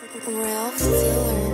Ralph Tiller.